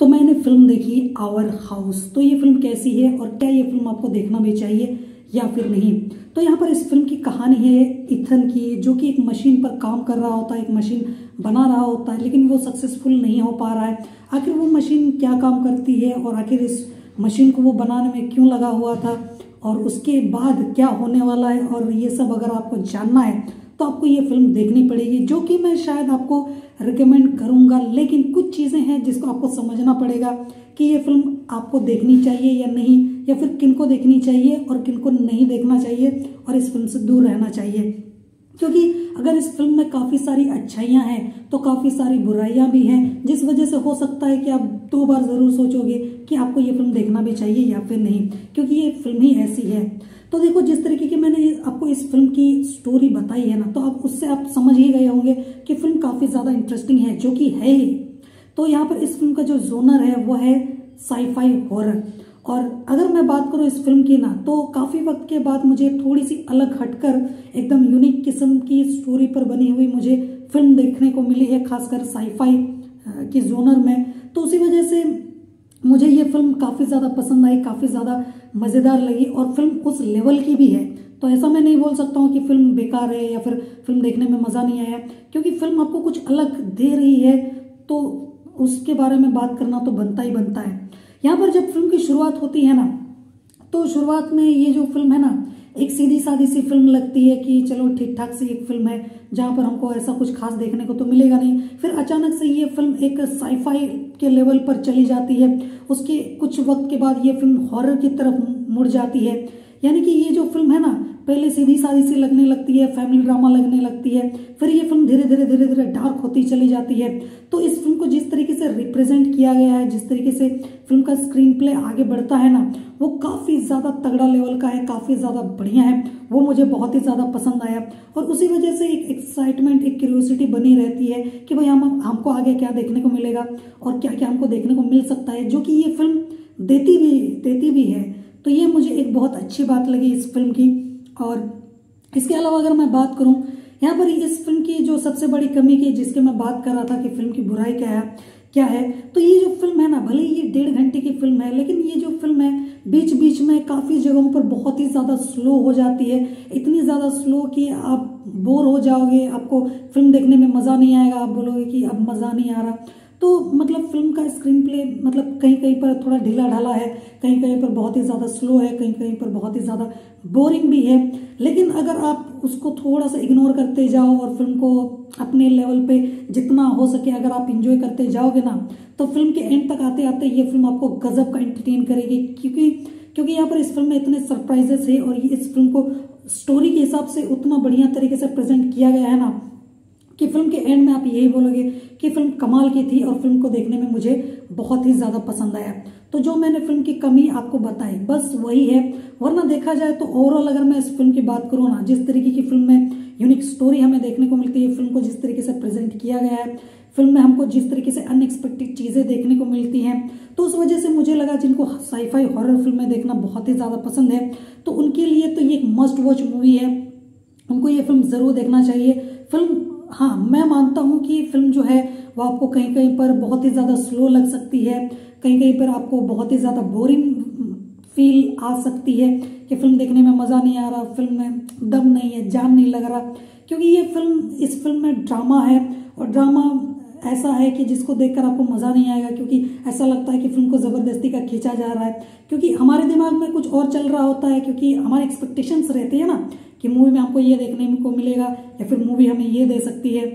तो मैंने फ़िल्म देखी आवर हाउस तो ये फ़िल्म कैसी है और क्या ये फ़िल्म आपको देखना भी चाहिए या फिर नहीं? तो यहाँ पर इस फ़िल्म की कहानी है इथन की, जो कि एक मशीन पर काम कर रहा होता है, एक मशीन बना रहा होता है, लेकिन वो सक्सेसफुल नहीं हो पा रहा है। आखिर वो मशीन क्या काम करती है और आखिर इस मशीन को वो बनाने में क्यों लगा हुआ था और उसके बाद क्या होने वाला है? और ये सब अगर आपको जानना है तो आपको ये फ़िल्म देखनी पड़ेगी, जो कि मैं शायद आपको रिकमेंड करूँगा, लेकिन कुछ चीज़ें हैं जिसको आपको समझना पड़ेगा कि ये फ़िल्म आपको देखनी चाहिए या नहीं, या फिर किनको देखनी चाहिए और किनको नहीं देखना चाहिए और इस फ़िल्म से दूर रहना चाहिए। क्योंकि अगर इस फ़िल्म में काफ़ी सारी अच्छाइयाँ हैं तो काफ़ी सारी बुराइयाँ भी हैं, जिस वजह से हो सकता है कि आप दो बार ज़रूर सोचोगे कि आपको ये फ़िल्म देखना भी चाहिए या फिर नहीं, क्योंकि ये फ़िल्म ही ऐसी है। तो देखो, जिस तरीके की मैंने आपको इस फ़िल्म की स्टोरी बताई है ना तो आप उससे आप समझ ही गए होंगे कि फ़िल्म काफ़ी ज़्यादा इंटरेस्टिंग है, जो कि है ही। तो यहाँ पर इस फ़िल्म का जो जोनर है, वो है साईफाई हॉरर और अगर मैं बात करूँ इस फ़िल्म की ना तो काफ़ी वक्त के बाद मुझे थोड़ी सी अलग हटकर, एकदम यूनिक किस्म की स्टोरी पर बनी हुई मुझे फ़िल्म देखने को मिली है, खासकर साईफाई की जोनर में। तो उसी वजह से मुझे ये फ़िल्म काफ़ी ज़्यादा पसंद आई, काफ़ी ज़्यादा मज़ेदार लगी और फ़िल्म उस लेवल की भी है। तो ऐसा मैं नहीं बोल सकता हूँ कि फ़िल्म बेकार है या फिर फ़िल्म देखने में मज़ा नहीं आया, क्योंकि फ़िल्म आपको कुछ अलग दे रही है तो उसके बारे में बात करना तो बनता ही बनता है। यहाँ पर जब फ़िल्म की शुरुआत होती है ना तो शुरुआत में ये जो फ़िल्म है ना, एक सीधी सादी सी फ़िल्म लगती है कि चलो ठीक ठाक सी एक फ़िल्म है, जहाँ पर हमको ऐसा कुछ खास देखने को तो मिलेगा नहीं। फिर अचानक से ये फ़िल्म एक साईफाई के लेवल पर चली जाती है। उसके कुछ वक्त के बाद ये फ़िल्म हॉरर की तरफ़ मुड़ जाती है। यानी कि ये जो फ़िल्म है ना पहले सीधी सादी सी लगने लगती है फैमिली ड्रामा लगने लगती है, फिर ये फ़िल्म धीरे धीरे धीरे धीरे डार्क होती चली जाती है। तो इस फ़िल्म को जिस तरीके से रिप्रेजेंट किया गया है, जिस तरीके से फ़िल्म का स्क्रीन प्ले आगे बढ़ता है ना, वो काफ़ी ज़्यादा तगड़ा लेवल का है, काफ़ी ज़्यादा बढ़िया है। वो मुझे बहुत ही ज़्यादा पसंद आया। और उसी वजह से एक एक्साइटमेंट एक क्यूरियोसिटी बनी रहती है कि भाई हम, हमको आगे क्या देखने को मिलेगा और क्या क्या हमको देखने को मिल सकता है, जो कि ये फ़िल्म देती भी देती भी है। तो ये मुझे एक बहुत अच्छी बात लगी इस फ़िल्म की। और इसके अलावा अगर मैं बात करूँ, यहाँ पर इस फ़िल्म की जो सबसे बड़ी कमी की जिसके मैं बात कर रहा था कि फ़िल्म की बुराई क्या है क्या है तो ये जो फ़िल्म है ना, भले ये डेढ़ घंटे की फ़िल्म है, लेकिन ये जो फ़िल्म है बीच बीच में काफ़ी जगहों पर बहुत ही ज़्यादा स्लो हो जाती है। इतनी ज़्यादा स्लो कि आप बोर हो जाओगे, आपको फ़िल्म देखने में मज़ा नहीं आएगा, आप बोलोगे कि अब मज़ा नहीं आ रहा। तो मतलब फ़िल्म का स्क्रीन प्ले मतलब कहीं कहीं पर थोड़ा ढीला ढाला है, कहीं कहीं पर बहुत ही ज़्यादा स्लो है, कहीं कहीं पर बहुत ही ज़्यादा बोरिंग भी है। लेकिन अगर आप उसको थोड़ा सा इग्नोर करते जाओ और फ़िल्म को अपने लेवल पे जितना हो सके अगर आप इंजॉय करते जाओगे ना तो फ़िल्म के एंड तक आते आते ये फ़िल्म आपको गजब का एंटरटेन करेगी। क्योंकि क्योंकि यहाँ पर इस फ़िल्म में इतने सरप्राइजेस है और इस फ़िल्म को स्टोरी के हिसाब से उतना बढ़िया तरीके से प्रेजेंट किया गया है ना कि फ़िल्म के एंड में आप यही बोलोगे कि फ़िल्म कमाल की थी और फ़िल्म को देखने में मुझे बहुत ही ज़्यादा पसंद आया। तो जो मैंने फ़िल्म की कमी आपको बताई, बस वही है। वरना देखा जाए तो ओवरऑल अगर मैं इस फ़िल्म की बात करूँ ना, जिस तरीके की फ़िल्म में यूनिक स्टोरी हमें देखने को मिलती है फ़िल्म को जिस तरीके से प्रेजेंट किया गया है, फ़िल्म में हमको जिस तरीके से अनएक्सपेक्टेड चीज़ें देखने को मिलती हैं तो उस वजह से मुझे लगा जिनको साईफाई हॉरर फ़िल्में देखना बहुत ही ज़्यादा पसंद है। तो उनके लिए तो ये एक मस्ट वॉच मूवी है। उनको ये फ़िल्म ज़रूर देखना चाहिए। फ़िल्म हाँ मैं मानता हूँ कि फ़िल्म जो है, वो आपको कहीं कहीं पर बहुत ही ज़्यादा स्लो लग सकती है। कहीं कहीं पर आपको बहुत ही ज़्यादा बोरिंग फील आ सकती है कि फ़िल्म देखने में मज़ा नहीं आ रहा फ़िल्म में दम नहीं है, जान नहीं लग रहा। क्योंकि ये फ़िल्म इस फ़िल्म में ड्रामा है और ड्रामा ऐसा है कि जिसको देखकर आपको मज़ा नहीं आएगा, क्योंकि ऐसा लगता है कि फ़िल्म को ज़बरदस्ती का खींचा जा रहा है। क्योंकि हमारे दिमाग में कुछ और चल रहा होता है, क्योंकि हमारे एक्सपेक्टेशंस रहते हैं ना, कि मूवी में हमको ये देखने को मिलेगा, या फिर मूवी हमें ये दे सकती है।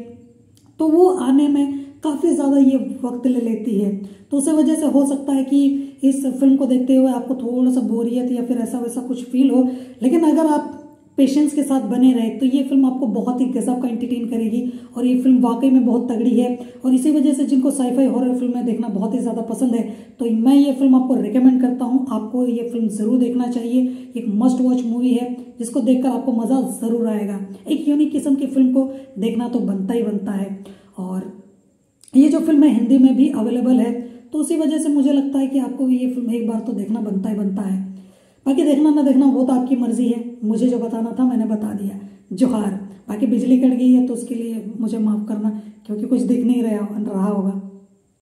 तो वो आने में काफ़ी ज़्यादा ये वक्त ले लेती है। तो उस वजह से हो सकता है कि इस फ़िल्म को देखते हुए आपको थोड़ा सा बोरियत या फिर ऐसा वैसा कुछ फील हो। लेकिन अगर आप पेशेंस के साथ बने रहे तो ये फ़िल्म आपको बहुत ही गजब का एंटरटेन करेगी और ये फ़िल्म वाकई में बहुत तगड़ी है। और इसी वजह से जिनको साईफाई हॉरर फ़िल्में देखना बहुत ही ज़्यादा पसंद है तो मैं ये फ़िल्म आपको रिकमेंड करता हूँ। आपको ये फ़िल्म ज़रूर देखना चाहिए। एक मस्ट वॉच मूवी है, जिसको देखकर आपको मज़ा ज़रूर आएगा। एक यूनिक किस्म की फ़िल्म को देखना तो बनता ही बनता है। और ये जो फ़िल्म है, हिंदी में भी अवेलेबल है तो उसी वजह से मुझे लगता है कि आपको ये फ़िल्म एक बार तो देखना बनता ही बनता है। बाकी देखना ना देखना, वो तो आपकी मर्ज़ी है। मुझे जो बताना था, मैंने बता दिया जोहार। बाकी बिजली कट गई है तो उसके लिए मुझे माफ़ करना, क्योंकि कुछ दिख नहीं रहा रहा होगा।